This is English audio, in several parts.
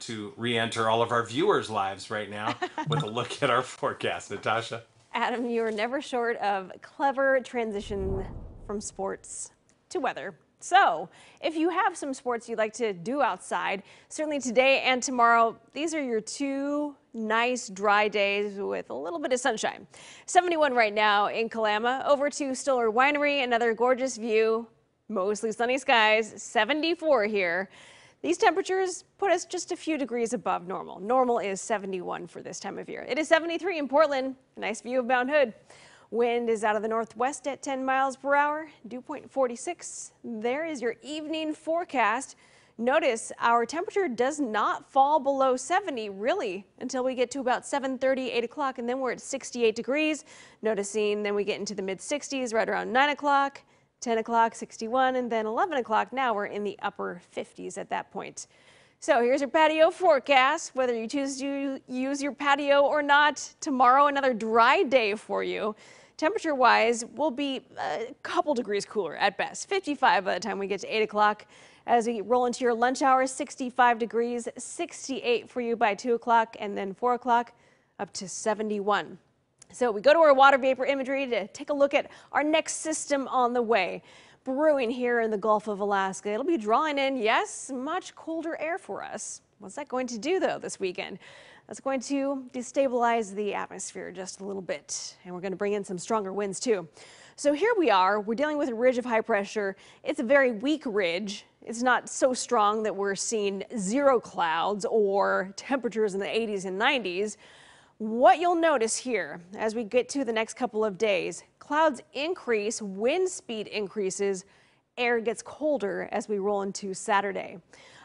to re-enter all of our viewers' lives right now with a look at our forecast. Natasha. Adam, you are never short of clever transition from sports to weather. So, if you have some sports you'd like to do outside, certainly today and tomorrow, these are your two nice dry days with a little bit of sunshine. 71 right now in Kalama. Over to Stoller Winery, another gorgeous view, mostly sunny skies, 74 here. These temperatures put us just a few degrees above normal. Normal is 71 for this time of year. It is 73 in Portland. A nice view of Mount Hood. Wind is out of the northwest at 10 miles per hour. Dew point 46. There is your evening forecast. Notice our temperature does not fall below 70 really until we get to about 7:30, 8 o'clock, and then we're at 68 degrees. Noticing then we get into the mid 60s right around 9 o'clock. 10 o'clock, 61, and then 11 o'clock. Now we're in the upper 50s at that point. So here's your patio forecast. Whether you choose to use your patio or not, tomorrow another dry day for you. Temperature wise, we'll be a couple degrees cooler at best. 55 by the time we get to 8 o'clock. As we roll into your lunch hour, 65 degrees, 68 for you by 2 o'clock, and then 4 o'clock up to 71. So we go to our water vapor imagery to take a look at our next system on the way. Brewing here in the Gulf of Alaska. It'll be drawing in, yes, much colder air for us. What's that going to do though this weekend? That's going to destabilize the atmosphere just a little bit. And we're going to bring in some stronger winds too. So here we are, we're dealing with a ridge of high pressure. It's a very weak ridge. It's not so strong that we're seeing zero clouds or temperatures in the 80s and 90s. What you'll notice here as we get to the next couple of days, clouds increase, wind speed increases, air gets colder as we roll into Saturday.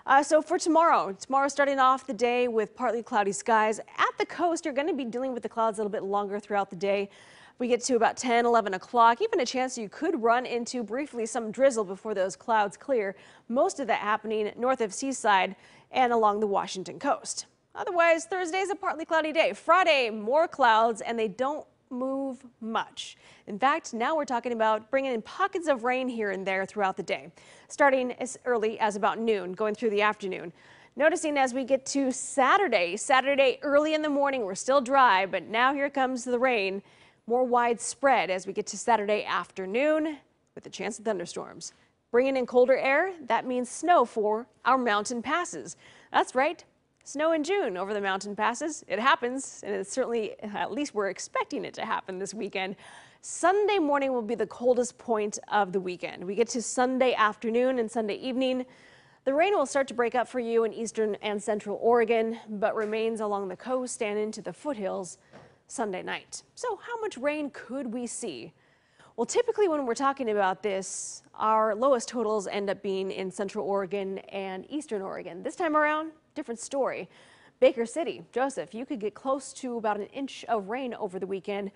Uh, so for tomorrow, tomorrow starting off the day with partly cloudy skies. At the coast, you're going to be dealing with the clouds a little bit longer throughout the day. We get to about 10, 11 o'clock, even a chance you could run into briefly some drizzle before those clouds clear. Most of that happening north of Seaside and along the Washington coast. Otherwise, Thursday is a partly cloudy day. Friday, more clouds, and they don't move much. In fact, now we're talking about bringing in pockets of rain here and there throughout the day, starting as early as about noon, going through the afternoon. Noticing as we get to Saturday, Saturday early in the morning, we're still dry, but now here comes the rain, more widespread as we get to Saturday afternoon with a chance of thunderstorms. Bringing in colder air, that means snow for our mountain passes. That's right, Snow in June over the mountain passes. It happens, and it's certainly, at least we're expecting it to happen this weekend. Sunday morning will be the coldest point of the weekend. We get to Sunday afternoon and Sunday evening. The rain will start to break up for you in eastern and central Oregon, but remains along the coast and into the foothills Sunday night. So how much rain could we see? Well, typically when we're talking about this, our lowest totals end up being in central Oregon and eastern Oregon. This time around, different story. Baker City, Joseph, you could get close to about an inch of rain over the weekend,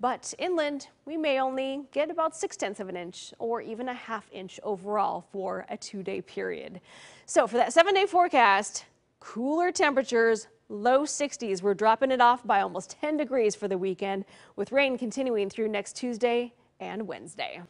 but inland we may only get about six tenths of an inch or even a half inch overall for a two day period. So for that seven day forecast, cooler temperatures, low 60s. We're dropping it off by almost 10 degrees for the weekend with rain continuing through next Tuesday and Wednesday.